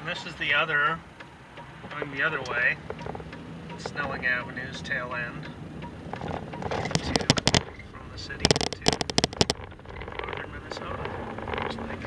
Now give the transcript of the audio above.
And this is the other, going the other way, Snelling Avenue's tail end to, from the city to northern Minnesota, looks like.